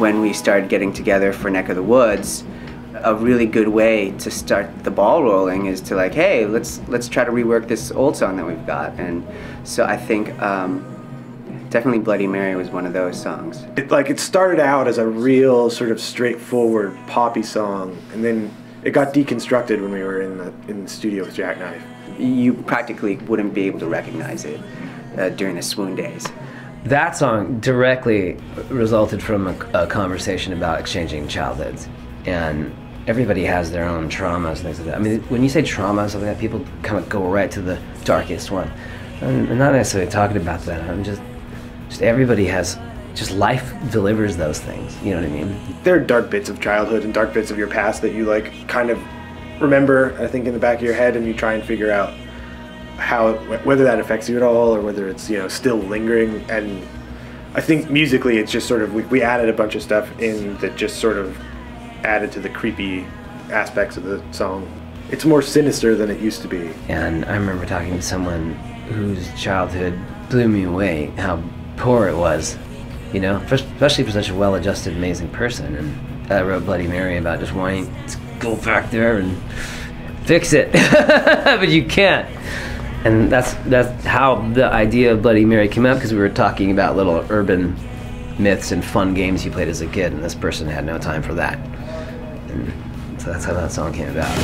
when we started getting together for Neck of the Woods, a really good way to start the ball rolling is to like, hey, let's let's try to rework this old song that we've got. And so I think um, definitely Bloody Mary was one of those songs. It, like it started out as a real sort of straightforward poppy song, and then it got deconstructed when we were in the in the studio with Jacknife. You practically wouldn't be able to recognize it uh, during the Swoon days. That song directly resulted from a, a conversation about exchanging childhoods, and everybody has their own traumas and things like that. I mean, when you say trauma, something that people kind of go right to the darkest one. I'm not necessarily talking about that. I'm just, just everybody has, just life delivers those things. You know what I mean? There are dark bits of childhood and dark bits of your past that you like kind of remember. I think in the back of your head, and you try and figure out how whether that affects you at all or whether it's you know still lingering. And I think musically, it's just sort of we, we added a bunch of stuff in that just sort of added to the creepy aspects of the song. It's more sinister than it used to be. And I remember talking to someone whose childhood blew me away, how poor it was, you know, especially for such a well-adjusted, amazing person. And I wrote Bloody Mary about just wanting to go back there and fix it, but you can't. And that's that's how the idea of Bloody Mary came up because we were talking about little urban myths and fun games you played as a kid, and this person had no time for that. And so that's how that song came about.